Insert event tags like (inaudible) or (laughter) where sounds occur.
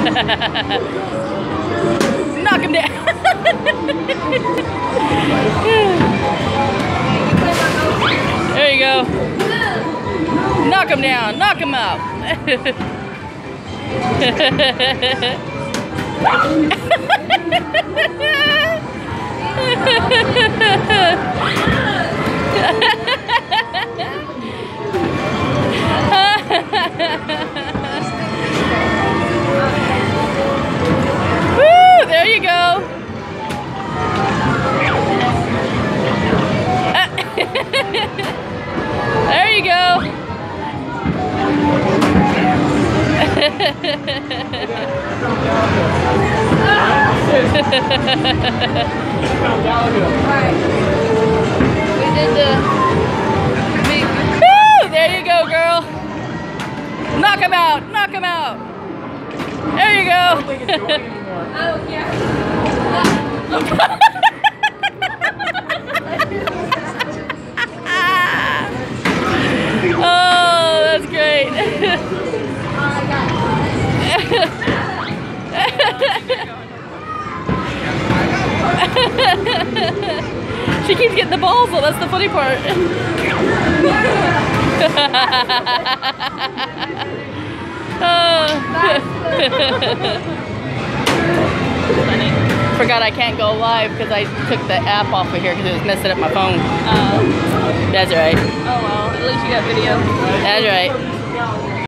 (laughs) Knock him down. (laughs) there you go. Knock him down. Knock him out. Woo, (laughs) We did the big. Woo, there you go, girl. Knock him out. Knock him out. There you go. Oh yeah. (laughs) keeps getting the balls though, that's the funny part. Oh. (laughs) Forgot I can't go live because I took the app off of here because it was messing up my phone. Oh. That's right. Oh well. At least you got video. That's right.